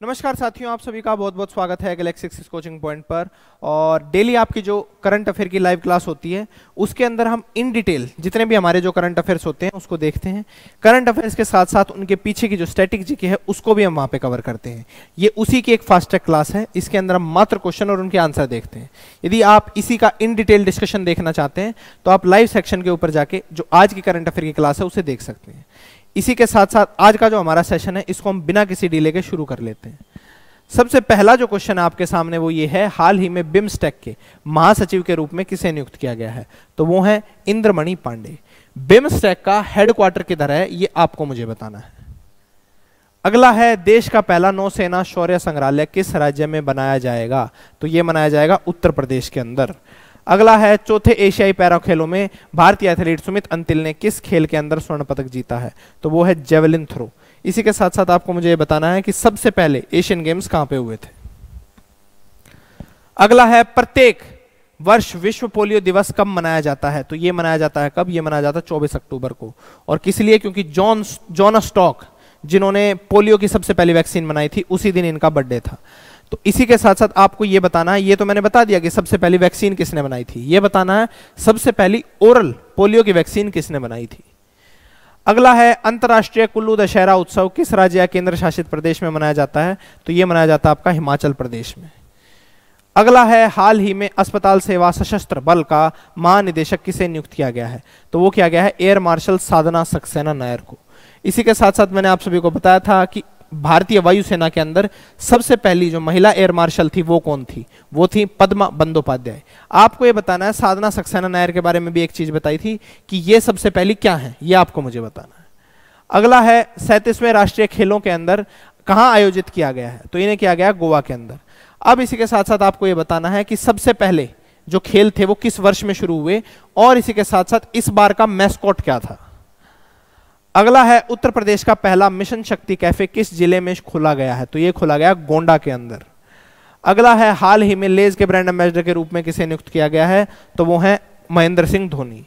नमस्कार साथियों, आप सभी का बहुत बहुत स्वागत है गैलेक्सी सिक्स कोचिंग पॉइंट पर। और डेली आपकी जो करंट अफेयर की लाइव क्लास होती है, उसके अंदर हम इन डिटेल जितने भी हमारे जो करंट अफेयर्स होते हैं, उसको देखते हैं। करंट अफेयर्स के साथ साथ उनके पीछे की जो स्टैटिक जी है, उसको भी हम वहाँ पे कवर करते हैं। ये उसी की एक फास्ट ट्रैक क्लास है, इसके अंदर हम मात्र क्वेश्चन और उनके आंसर देखते हैं। यदि आप इसी का इन डिटेल डिस्कशन देखना चाहते हैं तो आप लाइव सेक्शन के ऊपर जाके जो आज की करंट अफेयर की क्लास है, उसे देख सकते हैं। इसी के साथ साथ आज का जो हमारा सेशन है, इसको हम बिना किसी डिले के शुरू कर लेते हैं। सबसे पहला जो क्वेश्चन आपके सामने वो ये है, हाल ही में बिम्स्टेक के महासचिव के रूप में किसे नियुक्त किया गया है? तो वो है इंद्रमणि पांडे। बिम्स्टेक का हेडक्वार्टर किधर है, ये आपको मुझे बताना है। अगला है, देश का पहला नौसेना शौर्य संग्रहालय किस राज्य में बनाया जाएगा? तो ये बनाया जाएगा उत्तर प्रदेश के अंदर। अगला है, चौथे एशियाई पैरा खेलों में भारतीय एथलीट सुमित अंतिल ने किस खेल के अंदर स्वर्ण पदक जीता है? तो वो है जेवलिन थ्रो। इसी के साथ साथ आपको मुझे ये बताना है कि सबसे पहले एशियन गेम्स कहाँ पे हुए थे? अगला है, प्रत्येक वर्ष विश्व पोलियो दिवस कब मनाया जाता है? तो ये मनाया जाता है कब? ये मनाया जाता है चौबीस अक्टूबर को। और किस लिए? क्योंकि जॉन जॉन स्टॉक, जिन्होंने पोलियो की सबसे पहली वैक्सीन बनाई थी, उसी दिन इनका बर्थडे था। तो इसी के साथ साथ आपको यह बताना है, ये तो मैंने बता दिया कि सबसे पहली वैक्सीन किसने बनाई थी। ये बताना है, सबसे पहली ओरल पोलियो की वैक्सीन किसने बनाई थी। अगला है, अंतर्राष्ट्रीय कुल्लू दशहरा उत्सव किस राज्य या केंद्र शासित प्रदेश में मनाया जाता है? तो यह मनाया जाता है आपका हिमाचल प्रदेश में। अगला है, हाल ही में अस्पताल सेवा सशस्त्र बल का महानिदेशक किसे नियुक्त किया गया है? तो वो किया गया है एयर मार्शल साधना सक्सेना नायर को। इसी के साथ साथ मैंने आप सभी को बताया था कि भारतीय वायुसेना के अंदर सबसे पहली जो महिला एयर मार्शल थी, वो कौन थी? वो थी पद्मा बंदोपाध्याय। आपको ये बताना है, साधना सक्सेना नायर के बारे में भी एक चीज़ बताई थी कि ये सबसे पहली क्या है, ये आपको मुझे बताना है। अगला है, सैंतीसवें राष्ट्रीय खेलों के अंदर कहाँ आयोजित किया गया है? तो इन्हें किया गया गोवा के अंदर। अब इसी के साथ साथ आपको यह बताना है कि सबसे पहले जो खेल थे, वो किस वर्ष में शुरू हुए? और इसी के साथ साथ इस बार का मैस्कॉट क्या था? अगला है उत्तर प्रदेश का पहला मिशन शक्ति कैफ़े किस ज़िले में खोला गया है? तो ये खोला गया गोंडा के अंदर। अगला है हाल ही में लेज के ब्रांड एम्बेसडर के रूप में किसे नियुक्त किया गया है? तो वो है महेंद्र सिंह धोनी।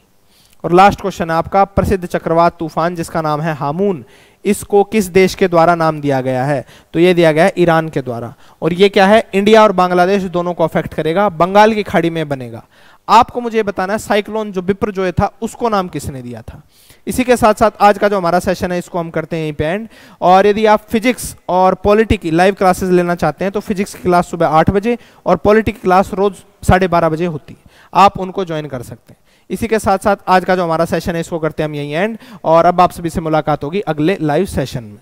और लास्ट क्वेश्चन आपका, प्रसिद्ध चक्रवात तूफ़ान जिसका नाम है हामून, इसको किस देश के द्वारा नाम दिया गया है? तो ये दिया गया ईरान के द्वारा। और ये क्या है? इंडिया और बांग्लादेश दोनों को अफेक्ट करेगा, बंगाल की खाड़ी में बनेगा। आपको मुझे बताना है, साइक्लोन जो बिप्रजोय था, उसको नाम किसने दिया था? इसी के साथ साथ आज का जो हमारा सेशन है, इसको हम करते हैं यहीं पे एंड और यदि आप फिजिक्स और पॉलिटी की लाइव क्लासेस लेना चाहते हैं तो फिजिक्स की क्लास सुबह आठ बजे और पॉलिटी की क्लास रोज साढ़े बारह बजे होती है। आप उनको ज्वाइन कर सकते हैं। इसी के साथ साथ आज का जो हमारा सेशन है, इसको करते हैं हम यहीं एंड और अब आप सभी से मुलाकात होगी अगले लाइव सेशन में।